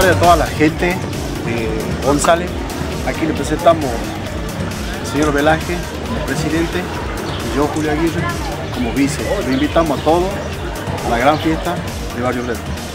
tardes a toda la gente de González. Aquí le presentamos al señor Velázquez como presidente y yo, Julio Aguirre, como vice. Lo invitamos a todos a la gran fiesta de Barrio Obrero.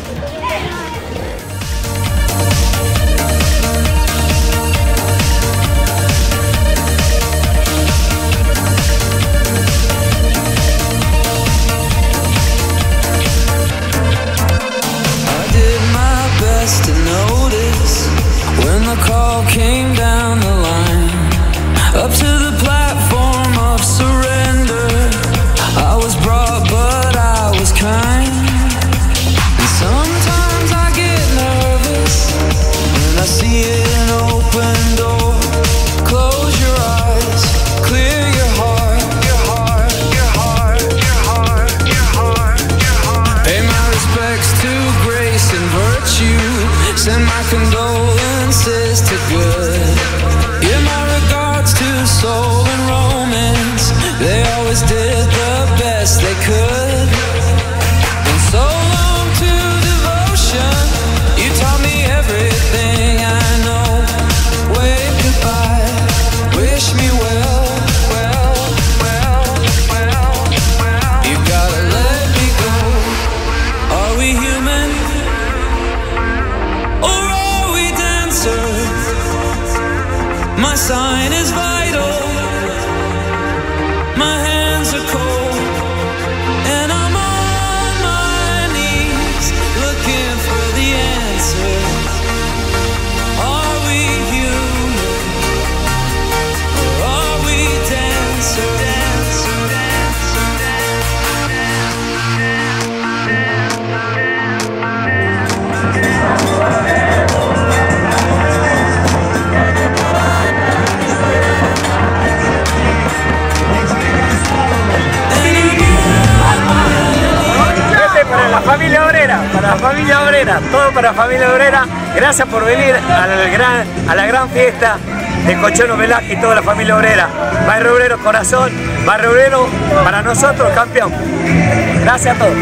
Good. My regards to soul and romance. They always did la familia obrera, todo para la familia obrera. Gracias por venir a la gran, a la gran fiesta de Cochono Velázquez y toda la familia obrera. Barrio Obrero Corazón, Barrio Obrero para nosotros campeón. Gracias a todos.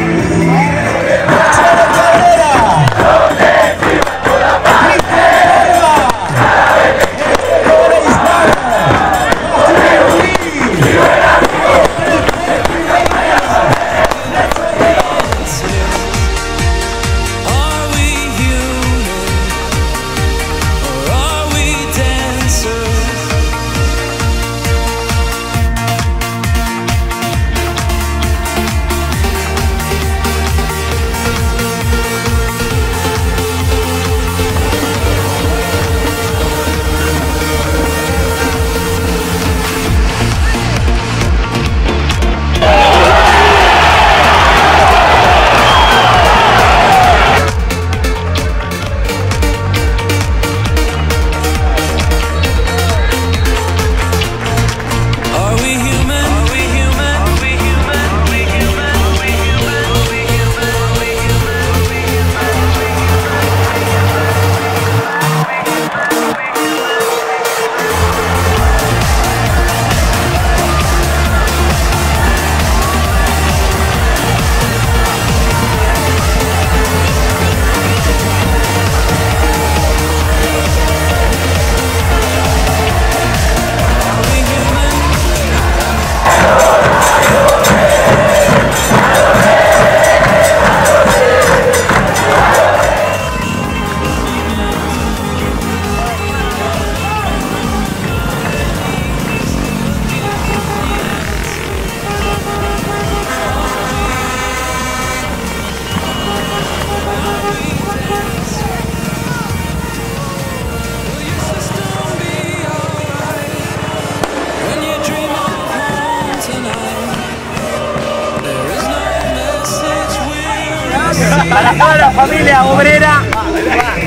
Toda la familia obrera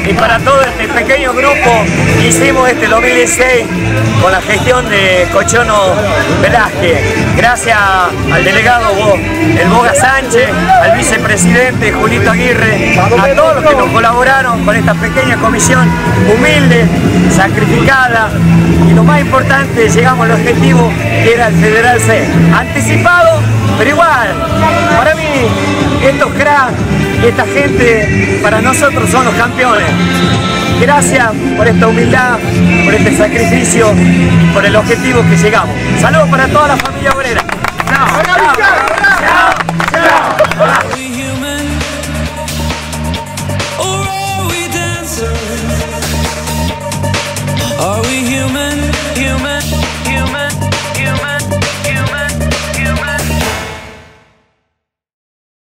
y para todo este pequeño grupo que hicimos este 2016 con la gestión de Cochono Velázquez. Gracias al delegado el Boga Sánchez, al vicepresidente Julito Aguirre, a todos los que nos colaboraron con esta pequeña comisión humilde, sacrificada y lo más importante, llegamos al objetivo que era el Federal C. Anticipado, pero igual, para mí estos cracks esta gente para nosotros son los campeones. Gracias por esta humildad, por este sacrificio y por el objetivo que llegamos. Saludos para toda la familia obrera. Chao, chao.